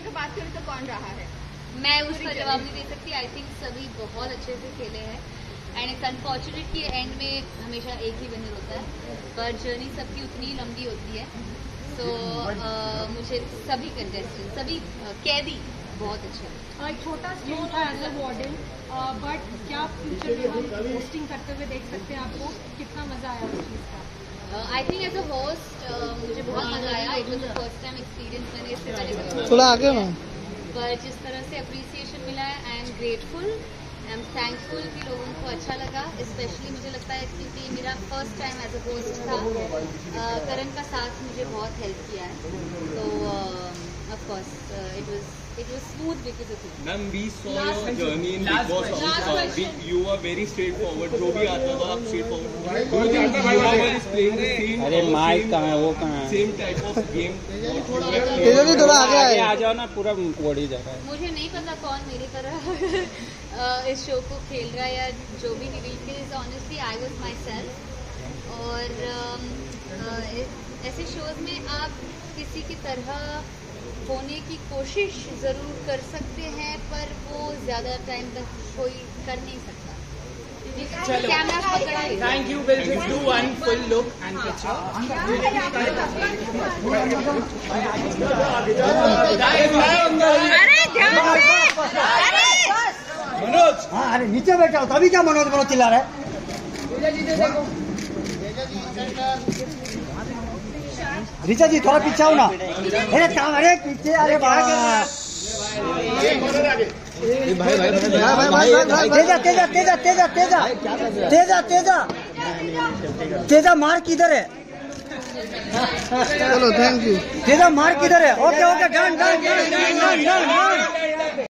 अगर बात करें तो कौन रहा है? मैं उसका जवाब नहीं दे सकती। आई थिंक सभी बहुत अच्छे से खेले हैं। एंड इट्स अनफॉर्चुनेट कि एंड में हमेशा एक ही विनर होता है। पर जर्नी सबकी उतनी लंबी होती है। तो uh, मुझे सभी कंटेस्टेंट सभी uh, कैदी बहुत अच्छे एक छोटा स्टोन था एज अ वार्डन बट क्या फ्यूचर में हम होस्टिंग करते हुए देख सकते हैं आपको? कितना मज़ा आया उस चीज़ का? I think as a host थोड़ा आगे मैम पर जिस तरह से अप्रिसिएशन मिला है I am grateful I am thankful कि लोगों को अच्छा लगा। स्पेशली मुझे लगता है क्योंकि मेरा first time as a host था। Uh, करण का साथ मुझे बहुत हेल्प किया है। तो of course it was ma'am we saw your journey in Bigg Boss you are very straightforward जो भी आता था आप स्ट्रेट फॉरवर्ड अरे माइक कहाँ है वो कहाँ है? सेम टाइप ऑफ़ गेम थोड़ा आगे आए। आ जाओ ना पूरा वोट ही जा रहा है। मुझे नहीं पता कौन मेरी तरह इस शो को खेल रहा है या जो भी because honestly I was myself और ऐसे शोज़ में आप किसी की तरह होने की कोशिश ज़रूर कर सकते हैं पर वो ज़्यादा टाइम तक कोई कर नहीं सकता. We'll just do one full look and picture. Manoj! हाँ अरे नीचे बैठा हो तभी क्या मनोज मनोज चिल्ला रहा है? ऋचा जी थोड़ा पीछे आओ ना। अरे काम अरे पीछे अरे भाई भाई भाई भाई तेजा तेजा तेजा तेजा तेजा। तेजा तेजा। तेजा मार किधर है? चलो थैंक यू तेजा मार किधर है? Okay okay done done done done done done